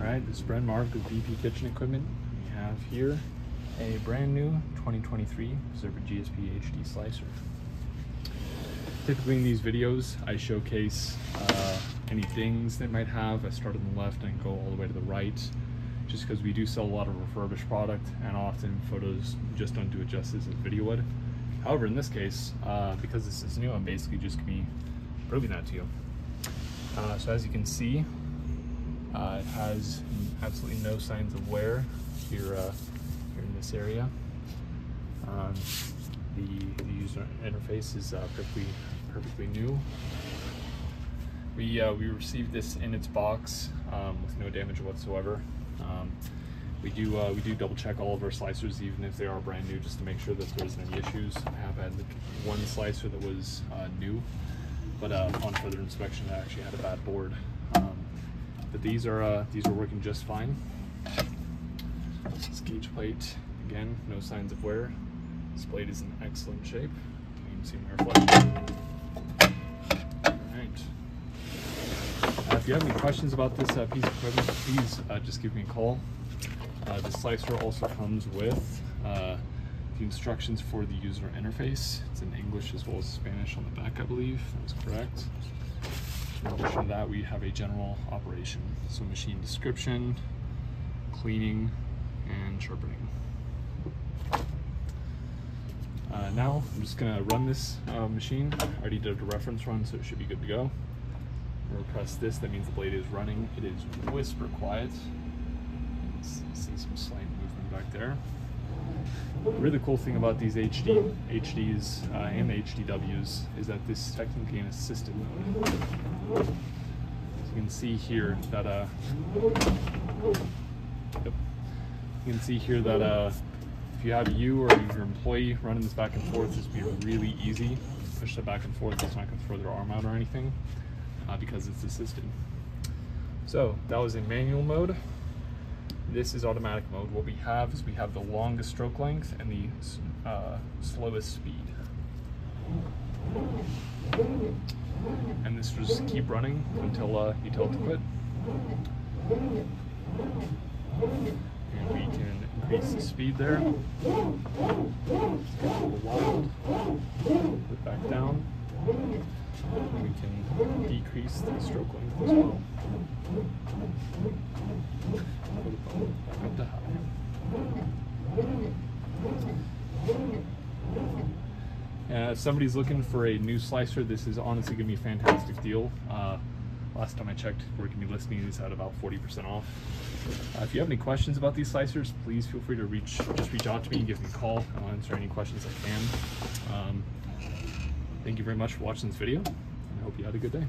Right, this is Brent Marv with BP Kitchen Equipment. We have here a brand new 2023 Bizerba GSP HD slicer. Typically in these videos, I showcase uh, any things they might have. I start on the left and go all the way to the right, just because we do sell a lot of refurbished product and often photos just don't do it justice as video would. However, in this case, uh, because this is new, I'm basically just gonna be proving that to you. Uh, so as you can see, uh, it has absolutely no signs of wear here, uh, here in this area. Um, the, the, user interface is uh, perfectly, perfectly new. We, uh, we received this in its box um, with no damage whatsoever. Um, we do uh, we do double check all of our slicers even if they are brand new just to make sure that there isn't any issues. I have had one slicer that was uh, new, but on further inspection I actually had a bad board. But these are uh, these are working just fine. This gauge plate, again, no signs of wear. This plate is in excellent shape. You can see my reflection. Alright. Uh, if you have any questions about this uh, piece of equipment, please uh, just give me a call. Uh, the slicer also comes with uh, the instructions for the user interface. It's in English as well as Spanish on the back, I believe. That was correct. To that, we have a general operation. So machine description, cleaning, and sharpening. Uh, now, I'm just gonna run this uh, machine. I already did a reference run, so it should be good to go. We'll press this, that means the blade is running. It is whisper quiet. See some slight movement back there. Really cool thing about these HD, HDs uh, and the HDWs is that this is technically an assisted mode. So you can see here that uh, yep. you can see here that uh, if you have you or your employee running this back and forth, this would be really easy. Push it back and forth, it's not going to throw their arm out or anything uh, because it's assisted. So that was in manual mode. This is automatic mode. What we have is we have the longest stroke length and the uh, slowest speed. And this will keep running until uh, you tell it to quit. And we can increase the speed there. Wild. Put back down. And we can decrease the stroke length as well. High. Uh, if somebody's looking for a new slicer, this is honestly going to be a fantastic deal. Uh, last time I checked, we're going to be listing these at about 40% off. Uh, if you have any questions about these slicers, please feel free to reach, just reach out to me and give me a call. I'll answer any questions I can. Um, thank you very much for watching this video. and I hope you had a good day.